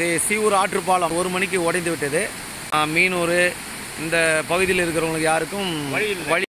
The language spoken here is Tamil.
இது சீவூர் ஆற்றுப்பாலம். ஒரு மணிக்கு உடைந்து விட்டது. மீனூர் இந்த பகுதியில் இருக்கிறவங்களுக்கு யாருக்கும் வழி